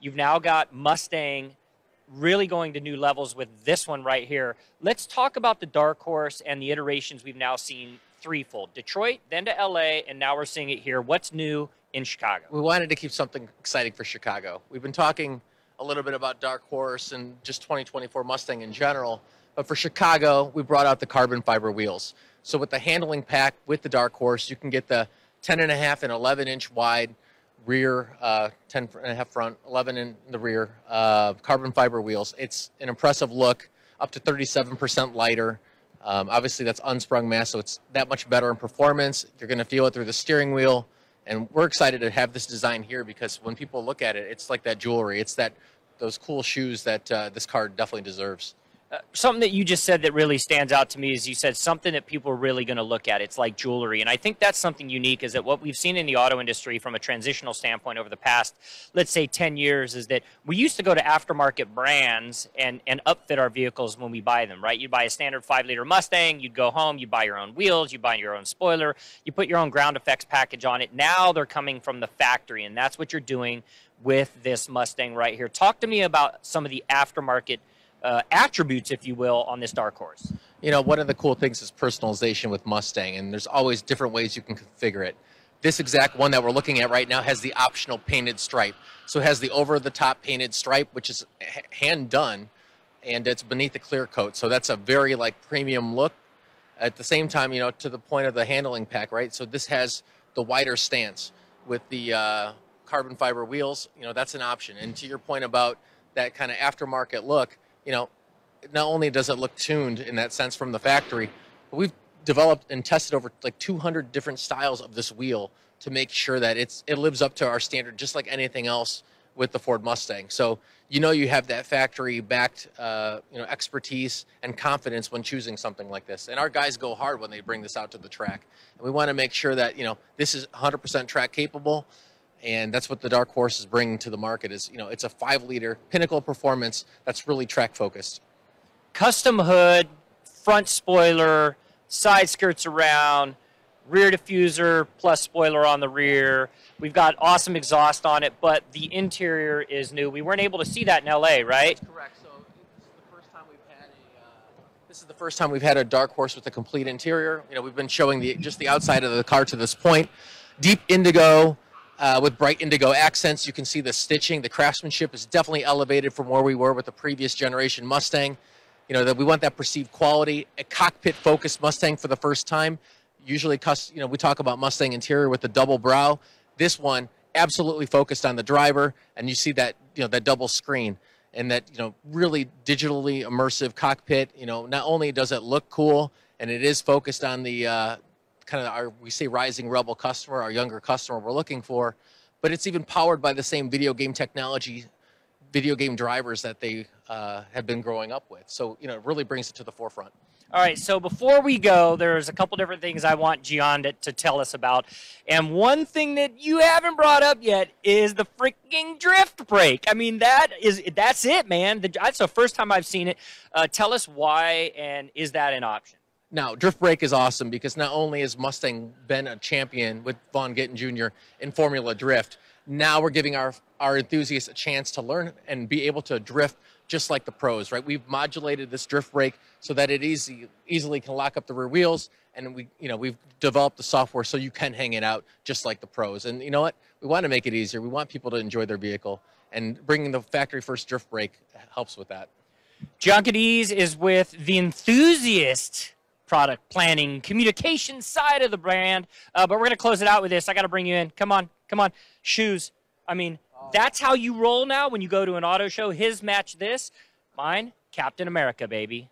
You've now got Mustang really going to new levels with this one right here. Let's talk about the Dark Horse and the iterations we've now seen threefold Detroit, then to LA, and now we're seeing it here. What's new in Chicago? We wanted to keep something exciting for Chicago. We've been talking a little bit about Dark Horse and just 2024 Mustang in general, but for Chicago, we brought out the carbon fiber wheels. So with the handling pack with the Dark Horse, you can get the 10 and a half and 11 inch wide rear, uh, 10 and a half front, 11 in the rear, uh, carbon fiber wheels. It's an impressive look, up to 37% lighter. Um, obviously, that's unsprung mass, so it's that much better in performance. You're going to feel it through the steering wheel. And we're excited to have this design here because when people look at it, it's like that jewelry. It's that those cool shoes that uh, this car definitely deserves. Uh, something that you just said that really stands out to me is you said something that people are really going to look at. It's like jewelry. And I think that's something unique is that what we've seen in the auto industry from a transitional standpoint over the past, let's say 10 years, is that we used to go to aftermarket brands and, and upfit our vehicles when we buy them, right? You'd buy a standard five liter Mustang, you'd go home, you buy your own wheels, you buy your own spoiler, you put your own ground effects package on it. Now they're coming from the factory, and that's what you're doing with this Mustang right here. Talk to me about some of the aftermarket uh, attributes, if you will, on this dark horse? You know, one of the cool things is personalization with Mustang, and there's always different ways you can configure it. This exact one that we're looking at right now has the optional painted stripe. So it has the over-the-top painted stripe, which is hand done, and it's beneath the clear coat. So that's a very like premium look. At the same time, you know, to the point of the handling pack, right? So this has the wider stance with the uh, carbon fiber wheels. You know, that's an option. And to your point about that kind of aftermarket look, you know, not only does it look tuned in that sense from the factory, but we've developed and tested over like 200 different styles of this wheel to make sure that it's it lives up to our standard, just like anything else with the Ford Mustang. So you know you have that factory backed uh, you know expertise and confidence when choosing something like this. And our guys go hard when they bring this out to the track. And we want to make sure that you know this is 100% track capable and that's what the dark horse is bringing to the market is you know it's a five liter pinnacle performance that's really track focused. Custom hood front spoiler side skirts around rear diffuser plus spoiler on the rear. We've got awesome exhaust on it but the interior is new. We weren't able to see that in la right? That's correct. So this is the first time we've had a uh, this is the first time we've had a dark horse with a complete interior. You know we've been showing the just the outside of the car to this point. Deep indigo uh, with bright indigo accents. You can see the stitching. The craftsmanship is definitely elevated from where we were with the previous generation Mustang. You know, that we want that perceived quality. A cockpit focused Mustang for the first time. Usually, you know, we talk about Mustang interior with the double brow. This one absolutely focused on the driver, and you see that, you know, that double screen and that, you know, really digitally immersive cockpit. You know, not only does it look cool, and it is focused on the uh, kind of our we say rising rebel customer, our younger customer we're looking for, but it's even powered by the same video game technology, video game drivers that they uh, have been growing up with. So you know, it really brings it to the forefront. All right, so before we go, there's a couple different things I want Gian to, to, tell us about. And one thing that you haven't brought up yet is the freaking drift brake. I mean, that is that's it, man. The, that's the first time I've seen it. Uh, tell us why, and is that an option? Now, Drift Brake is awesome because not only has Mustang been a champion with Vaughn Gittin Jr. in Formula Drift, now we're giving our, our enthusiasts a chance to learn and be able to drift just like the pros, right? We've modulated this drift brake so that it easy, easily can lock up the rear wheels, and we, you know, we've developed the software so you can hang it out just like the pros. And you know what? We want to make it easier. We want people to enjoy their vehicle, and bringing the factory first drift brake helps with that. John Cadiz is with the enthusiast product planning, communication side of the brand. Uh, but we're going to close it out with this. I got to bring you in. Come on, come on. Shoes. I mean, that's how you roll now when you go to an auto show. His match this, mine, Captain America, baby.